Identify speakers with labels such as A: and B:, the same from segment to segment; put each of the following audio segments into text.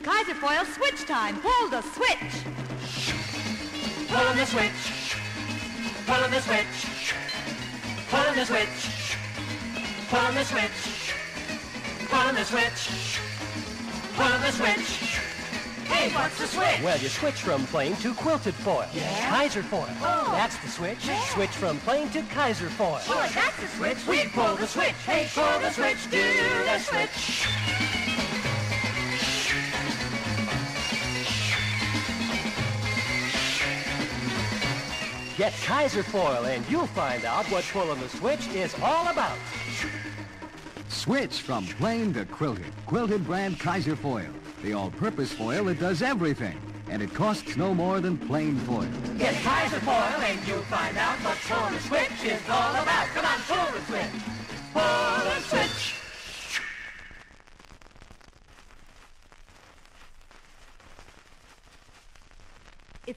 A: It's Kaiser Foil switch time. Pull the switch.
B: Pulling the switch. Pulling the switch. Pulling the switch. Pulling the switch. Pulling the switch. Pulling the switch. Hey, what's the switch?
C: Well, you switch from plain to quilted foil.
B: Yeah?
C: Kaiser foil.
B: Oh.
C: That's the switch.
B: Yeah.
C: Switch from plain to Kaiser foil.
A: Boy, that's the switch.
B: We pull the switch. Hey, pull the switch. Do the switch.
C: Get Kaiser foil and you'll find out what pulling the switch is all about.
D: Switch from plain to quilted. Quilted brand Kaiser foil. The all-purpose foil that does everything. And it costs no more than plain foil.
B: Get Kaiser foil and you'll find out what pulling the switch is all about. Come on, pull the switch.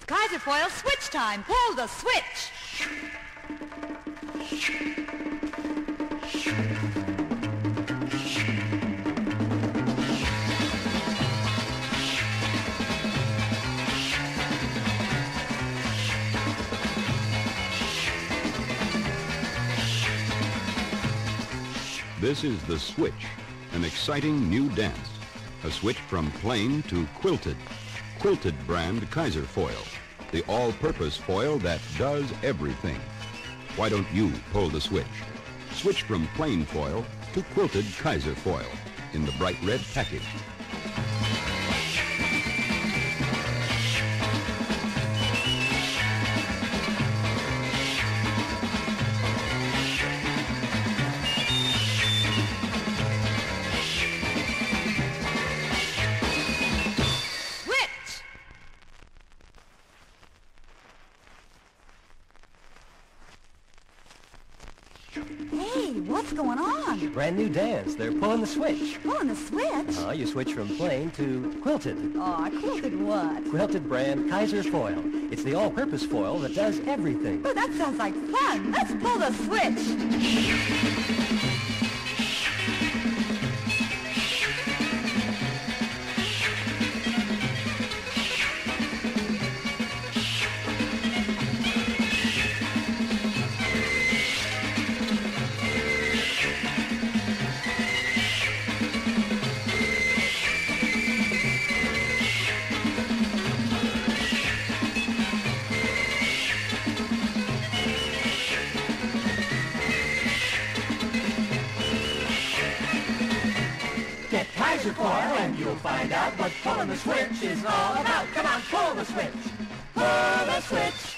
A: It's Kaiser Foil switch time. Pull the switch.
E: This is The Switch, an exciting new dance. A switch from plain to quilted. Quilted brand Kaiser foil. The all-purpose foil that does everything. Why don't you pull the switch? Switch from plain foil to quilted Kaiser foil in the bright red package.
A: Hey, what's going on?
C: Brand new dance. They're pulling the switch.
A: Pulling the switch?
C: Uh, you switch from plain to quilted.
A: Aw, quilted what?
C: Quilted brand Kaiser foil. It's the all-purpose foil that does everything.
A: Oh, that sounds like fun. Let's pull the switch.
B: Kaiser Foil and you'll find out what pulling the switch is all about. Come on, pull the switch. Pull the switch.